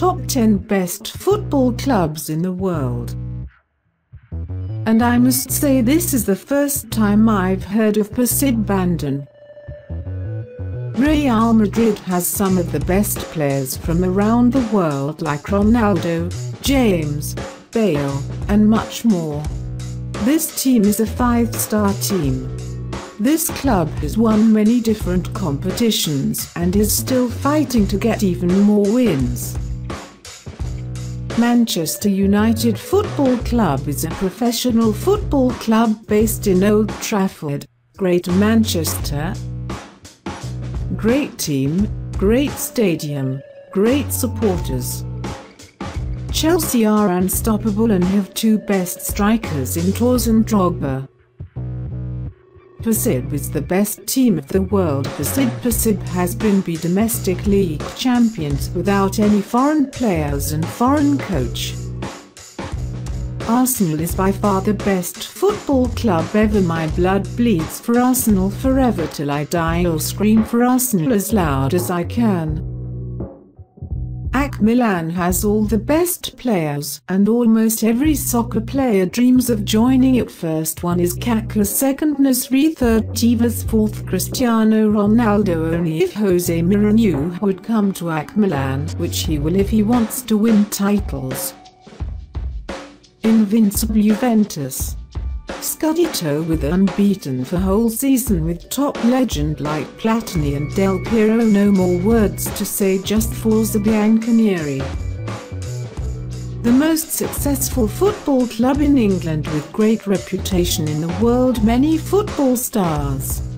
top 10 best football clubs in the world. And I must say this is the first time I've heard of Persib Bandung. Real Madrid has some of the best players from around the world like Ronaldo, James, Bale, and much more. This team is a five-star team. This club has won many different competitions and is still fighting to get even more wins. Manchester United Football Club is a professional football club based in Old Trafford, Greater Manchester. Great team, great stadium, great supporters. Chelsea are unstoppable and have two best strikers in Torres and Drogba. Persib is the best team of the world. Persib Persib has been be domestic league champions without any foreign players and foreign coach. Arsenal is by far the best football club ever. My blood bleeds for Arsenal forever till I die. I'll scream for Arsenal as loud as I can. Milan has all the best players, and almost every soccer player dreams of joining it. First one is Kaká, second Nasri, third Tevez, fourth Cristiano Ronaldo. Only if Jose Mourinho would come to AC Milan, which he will if he wants to win titles. Invincible Juventus Scudetto with unbeaten for whole season with top legend like Platini and Del Piero no more words to say just Forza Bianconeri. The most successful football club in England with great reputation in the world many football stars.